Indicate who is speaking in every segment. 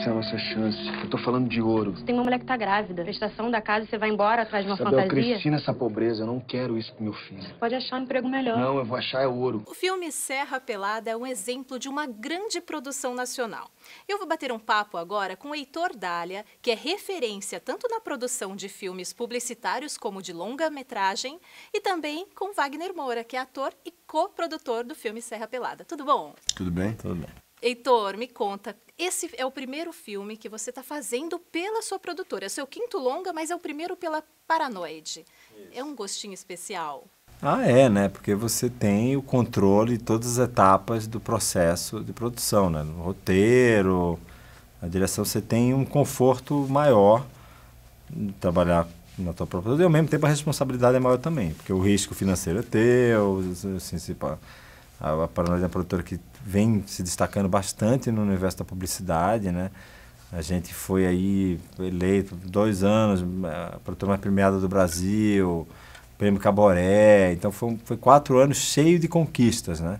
Speaker 1: essa é a nossa chance. Eu tô falando de ouro.
Speaker 2: Você tem uma mulher que tá grávida. Prestação da casa e você vai embora atrás de uma
Speaker 1: Isabel, eu
Speaker 2: fantasia.
Speaker 1: cresci nessa pobreza. Eu não quero isso pro meu filho.
Speaker 2: Pode achar um emprego melhor.
Speaker 1: Não, eu vou achar é ouro.
Speaker 3: O filme Serra Pelada é um exemplo de uma grande produção nacional. Eu vou bater um papo agora com Heitor Dália, que é referência tanto na produção de filmes publicitários como de longa-metragem, e também com Wagner Moura, que é ator e coprodutor do filme Serra Pelada. Tudo bom?
Speaker 4: Tudo bem? Tudo bem.
Speaker 3: Heitor, me conta, esse é o primeiro filme que você está fazendo pela sua produtora. É o seu quinto longa, mas é o primeiro pela Paranoide. É um gostinho especial?
Speaker 5: Ah, é, né? Porque você tem o controle de todas as etapas do processo de produção, né? No roteiro, na direção, você tem um conforto maior de trabalhar na tua própria produção. E ao mesmo tempo a responsabilidade é maior também, porque o risco financeiro é teu, assim, se, pá, a, a Paranoide é uma produtora que vem se destacando bastante no universo da publicidade, né? A gente foi aí eleito dois anos, a produtora mais premiada do Brasil, Prêmio Caboré. Então foi, foi quatro anos cheio de conquistas, né?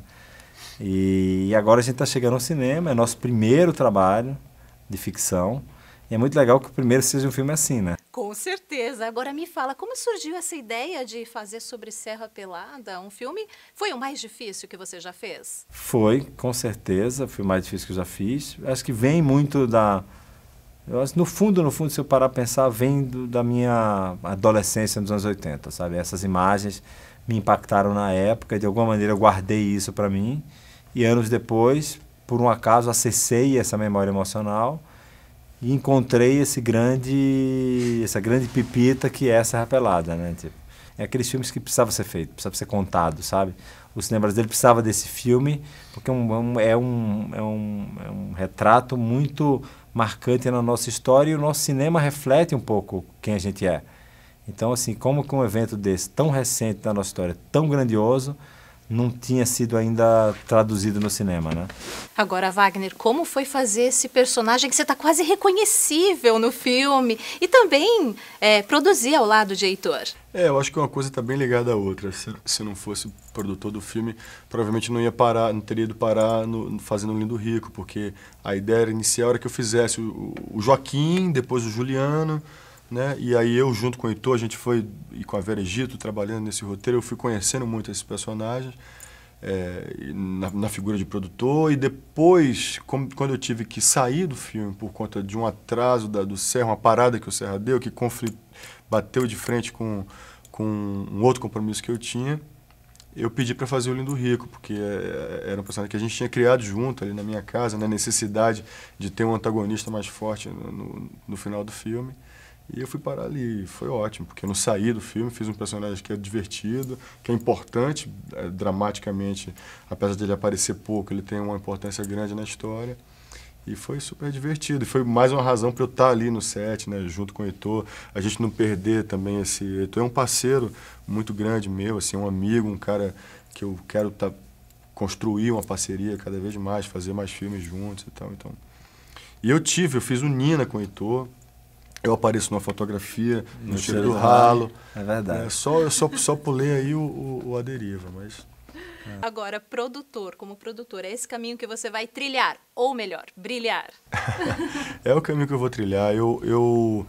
Speaker 5: E agora a gente está chegando ao cinema, é nosso primeiro trabalho de ficção. E é muito legal que o primeiro seja um filme assim, né?
Speaker 3: Com certeza. Agora me fala, como surgiu essa ideia de fazer sobre Serra Pelada um filme? Foi o mais difícil que você já fez?
Speaker 5: Foi, com certeza. Foi o mais difícil que eu já fiz. Acho que vem muito da. Eu acho, no fundo, no fundo, se eu parar a pensar, vem do, da minha adolescência nos anos 80, sabe? Essas imagens me impactaram na época, de alguma maneira eu guardei isso para mim. E anos depois, por um acaso, acessei essa memória emocional e encontrei esse grande, essa grande pipita que é essa Pelada, né? Tipo, é aqueles filmes que precisava ser feito, precisava ser contado, sabe? O cinema brasileiro precisava desse filme porque é um, é um, é um, é um retrato muito marcante na nossa história e o nosso cinema reflete um pouco quem a gente é. Então, assim, como que um evento desse, tão recente na nossa história, tão grandioso, não tinha sido ainda traduzido no cinema, né?
Speaker 3: Agora, Wagner, como foi fazer esse personagem que você está quase reconhecível no filme e também é, produzir ao lado de Heitor?
Speaker 4: É, eu acho que uma coisa está bem ligada à outra. Se, se não fosse o produtor do filme, provavelmente não ia parar, não teria ido parar no, fazendo o Lindo Rico, porque a ideia inicial era que eu fizesse o, o Joaquim, depois o Juliano, né? E aí eu, junto com o Heitor, a gente foi, e com a Vera Egito, trabalhando nesse roteiro, eu fui conhecendo muito esses personagens, é, na, na, figura de produtor, e depois, como, quando eu tive que sair do filme por conta de um atraso da, do Serra, uma parada que o Serra deu, que bateu de frente com, com um outro compromisso que eu tinha, eu pedi para fazer o Lindo Rico, porque era um personagem que a gente tinha criado junto ali na minha casa, na necessidade de ter um antagonista mais forte no, no, no final do filme. E eu fui parar ali, foi ótimo, porque eu não saí do filme, fiz um personagem que é divertido, que é importante é, dramaticamente, apesar de ele aparecer pouco, ele tem uma importância grande na história. E foi super divertido. E foi mais uma razão para eu estar ali no set, né, junto com o Heitor. A gente não perder também esse. Heitor é um parceiro muito grande meu, assim, um amigo, um cara que eu quero tá, construir uma parceria cada vez mais, fazer mais filmes juntos e tal. Então. E eu tive, eu fiz o Nina com o Heitor eu apareço numa fotografia no, no cheiro do ralo.
Speaker 5: É verdade.
Speaker 4: É, só, eu só, só pulei aí o, o, o Aderiva, mas...
Speaker 3: É. Agora, produtor, como produtor, é esse caminho que você vai trilhar, ou melhor, brilhar?
Speaker 4: é o caminho que eu vou trilhar. Eu, eu,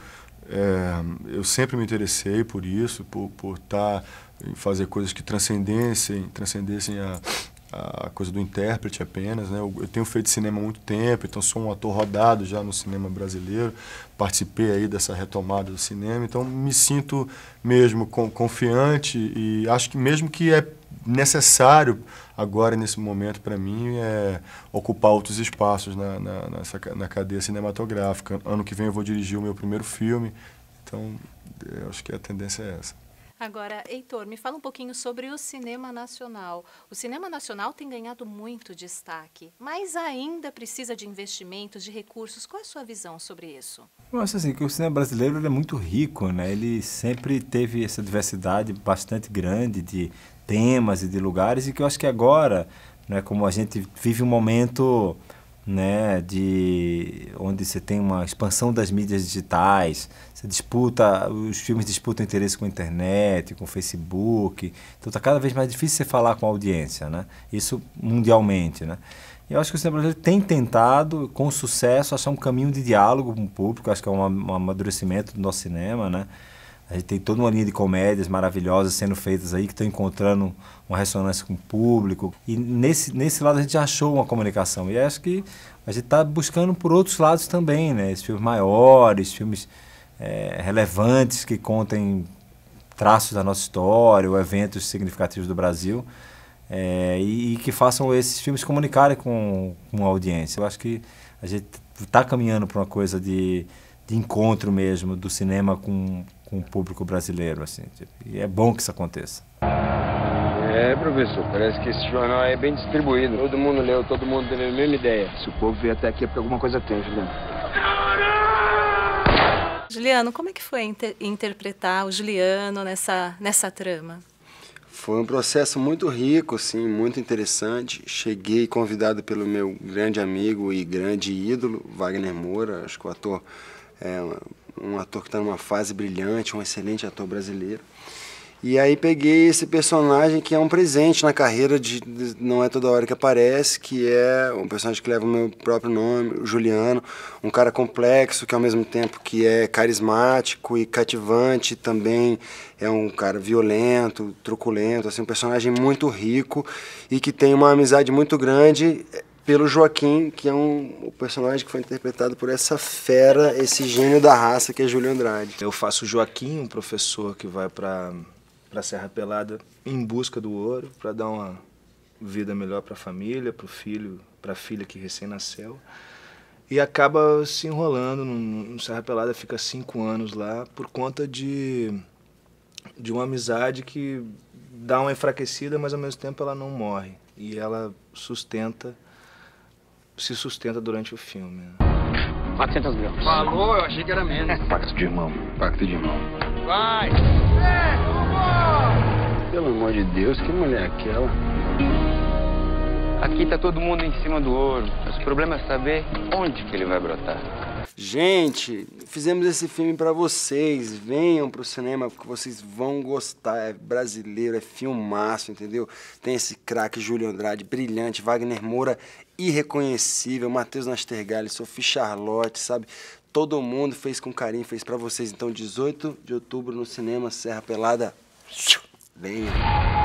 Speaker 4: é, eu sempre me interessei por isso, por estar por tá em fazer coisas que transcendessem, transcendessem a, a coisa do intérprete apenas. Né? Eu, tenho feito cinema há muito tempo, então sou um ator rodado já no cinema brasileiro, participei aí dessa retomada do cinema, então me sinto mesmo confiante e acho que mesmo que é necessário agora nesse momento para mim é ocupar outros espaços na, na, nessa, na cadeia cinematográfica. Ano que vem eu vou dirigir o meu primeiro filme, então acho que a tendência é essa.
Speaker 3: Agora, Heitor, me fala um pouquinho sobre o cinema nacional. O cinema nacional tem ganhado muito destaque, mas ainda precisa de investimentos, de recursos. Qual é a sua visão sobre isso?
Speaker 5: Eu acho assim que o cinema brasileiro é muito rico, né? Ele sempre teve essa diversidade bastante grande de temas e de lugares e que eu acho que agora, né, como a gente vive um momento né, de onde você tem uma expansão das mídias digitais, você disputa, os filmes disputam interesse com a internet, com o Facebook, então está cada vez mais difícil você falar com a audiência, né? Isso mundialmente, né? Eu acho que o cinema brasileiro tem tentado, com sucesso, achar um caminho de diálogo com o público. Acho que é um, um amadurecimento do nosso cinema, né? A gente tem toda uma linha de comédias maravilhosas sendo feitas aí que estão encontrando uma ressonância com o público. E nesse, nesse lado a gente achou uma comunicação. E acho que a gente está buscando por outros lados também, né? Esses filmes maiores, filmes é, relevantes que contem traços da nossa história ou eventos significativos do Brasil é, e, e, que façam esses filmes comunicarem com, com a audiência. Eu acho que a gente está caminhando para uma coisa de, de encontro mesmo do cinema com, com o público brasileiro, assim, tipo, e é bom que isso aconteça.
Speaker 6: É, professor, parece que esse jornal é bem distribuído. Todo mundo leu, todo mundo teve a mesma ideia.
Speaker 1: Se o povo vier até aqui é porque alguma coisa tem, Juliano.
Speaker 3: Juliano, como é que foi inter interpretar o Juliano nessa, nessa trama?
Speaker 7: Foi um processo muito rico, sim, muito interessante. Cheguei convidado pelo meu grande amigo e grande ídolo, Wagner Moura, acho que o ator é um ator que está numa fase brilhante, um excelente ator brasileiro. E aí peguei esse personagem que é um presente na carreira de, de, não é toda hora que aparece, que é um personagem que leva o meu próprio nome, o Juliano, um cara complexo que ao mesmo tempo que é carismático e cativante, também é um cara violento, truculento, assim, um personagem muito rico e que tem uma amizade muito grande pelo Joaquim, que é um personagem que foi interpretado por essa fera, esse gênio da raça que é Júlio Andrade.
Speaker 8: Eu faço o Joaquim, um professor que vai para para Serra Pelada em busca do ouro, para dar uma vida melhor para a família, para o filho, para a filha que recém nasceu. E acaba se enrolando no Serra Pelada, fica cinco anos lá por conta de, de uma amizade que dá uma enfraquecida, mas ao mesmo tempo ela não morre. E ela sustenta, se sustenta durante o filme.
Speaker 6: 400 gramas. Falou, eu achei que era menos.
Speaker 1: Pacto de irmão, pacto de irmão.
Speaker 6: Vai!
Speaker 7: Pelo amor de Deus, que mulher é aquela?
Speaker 6: Aqui tá todo mundo em cima do ouro. Mas o problema é saber onde que ele vai brotar.
Speaker 7: Gente, fizemos esse filme para vocês. Venham pro cinema porque vocês vão gostar. É brasileiro, é filmaço, entendeu? Tem esse craque Júlio Andrade, brilhante, Wagner Moura, irreconhecível, Matheus Nastergalli, Sophie Charlotte, sabe? Todo mundo fez com carinho, fez para vocês. Então, 18 de outubro no cinema Serra Pelada. Venha.